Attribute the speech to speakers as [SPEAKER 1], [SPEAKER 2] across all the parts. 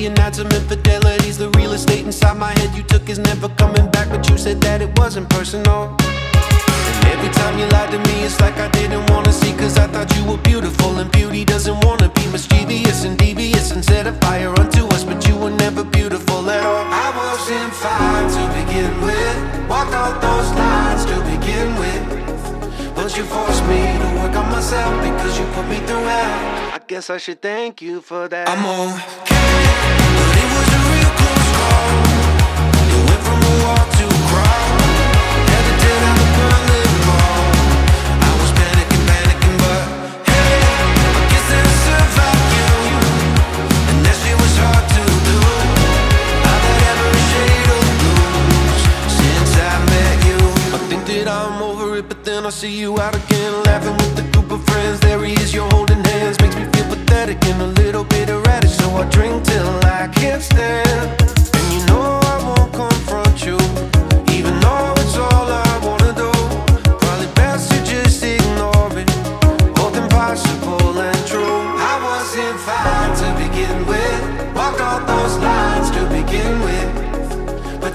[SPEAKER 1] energy and had some infidelities. The real estate inside my head you took is never coming back, but you said that it wasn't personal. And every time you lied to me, it's like I didn't wanna see, cause I thought you were beautiful, and beauty doesn't wanna be mischievous and devious and set a fire unto us, but you were never beautiful at all. I wasn't fine to begin with, walked all those lines to begin with. But you forced me to work on myself because you put me through hell. I guess I should thank you for that.
[SPEAKER 2] I'm okay, but it was a real close call. It went from a walk to cry. Never did I
[SPEAKER 1] become a crawl.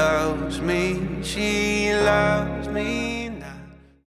[SPEAKER 1] loves me, she loves me.